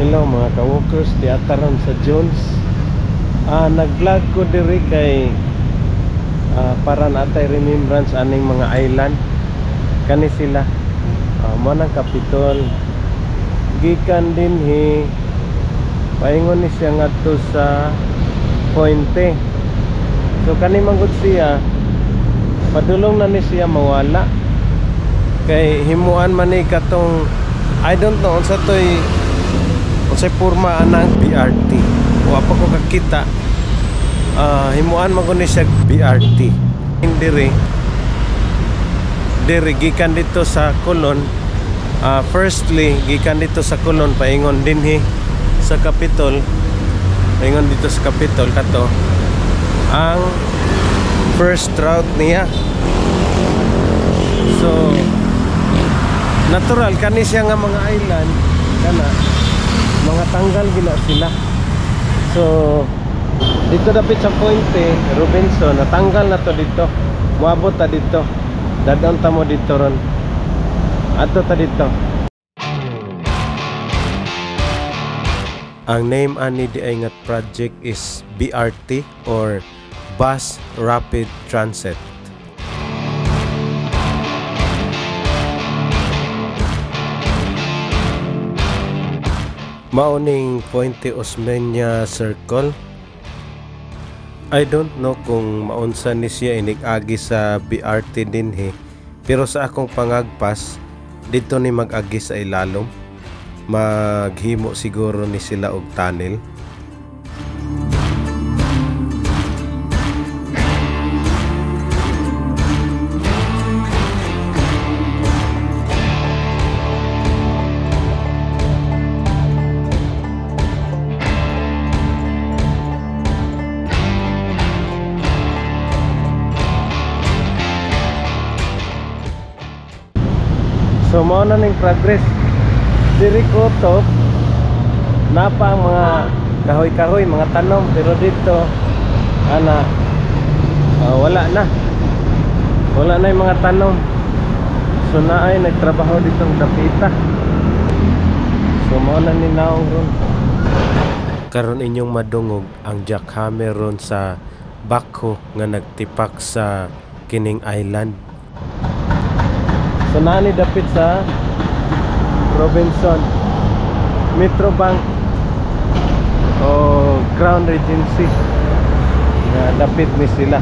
Hello mga ka-workers, di ataran sa Jones. Ah, nag-vlog ko diri kay ah, para natay remembrance aning mga island. Kani sila. Ah, mo nang kapitol. Gikan din hi paingon ni siya ngadto sa Puente. So kani manggod siya padulong na ni siya mawala. Kay himuan man ni katong I don't know unsa toy unsay porma anang BRT o apa ko kakita. Ah himuan man ni siya BRT hindi ri diri gikan dito sa Colon. Ah firstly gikan dito sa Colon paingon dinhi sa Capitol. Paingon dito sa Capitol kato. Ang first route niya. So natural kani siya nga mga island. Kana mga tanggal gila sila. So dito dapit sa Puente Robinson natanggal na to dito. Muabot ta dito. Dadaan ta mo dito ron. Ato ta dito. Ang name ani di ay project is BRT or Bus Rapid Transit Mauning Puente Osmeña Circle I don't know kung maunsa ni siya inig-agi sa BRT dinhi pero sa akong pangagpas dito ni mag-agi sa ilalom. Maghimo siguro ni sila og tunnel So mao na ning progress. Diri ko to napa ang mga kahoy-kahoy, mga tanom pero dito ana ah, wala na. Wala na yung mga tanom. So naay nagtrabaho dito ang dapita. So mao na ni ron. Karon inyong madungog ang jackhammer ron sa bako nga nagtipak sa kining island. So nani dapit sa Robinson Metrobank o Crown Regency na dapit ni sila.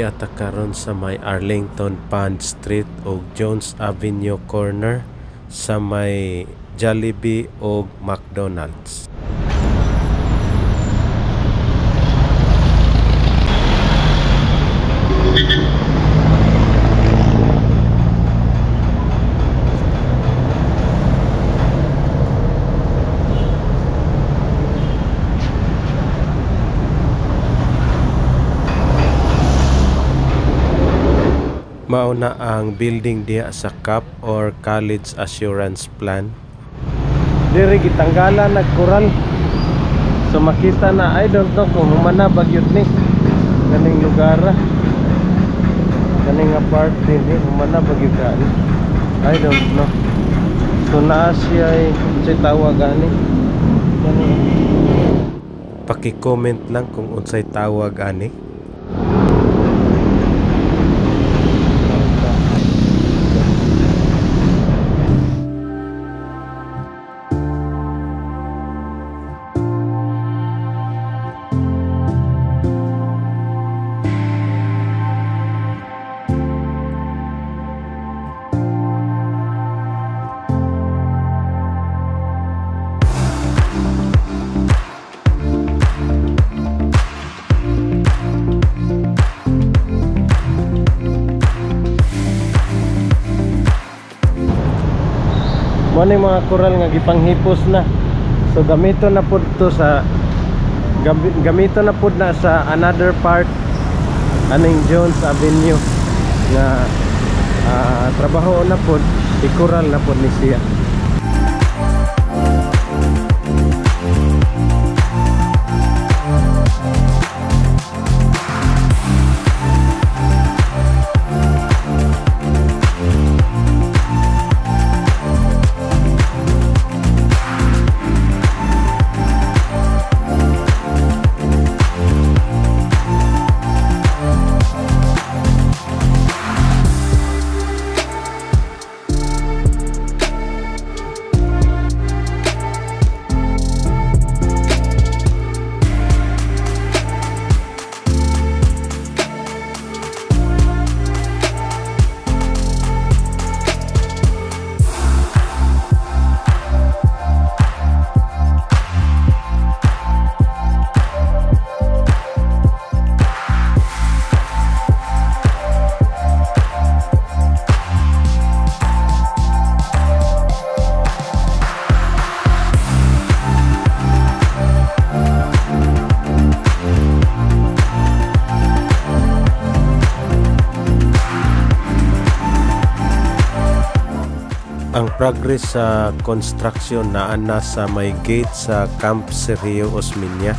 Diata karon sa may Arlington Pond Street o Jones Avenue corner sa may Jollibee o McDonald's. Mauna ang building diya sa CAP or College Assurance Plan. Diri gitanggalan nagkural. So makita na I don't know kung humana bagyot ni ganing lugar. park din eh. Humana ba gyud ka? I don't know. So naa siya eh. Unsay tawag ani? Kani. Paki-comment lang kung unsay tawag ani. Mo ni mga koral nga gipanghipos na. So gamito na pud to sa gami- gamito na pud na sa another part aning Jones Avenue nga ah, trabaho na pud ikural na pud ni siya. Ang progress sa construction na ana sa may gate sa Camp Sergio Osmeña